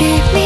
keep me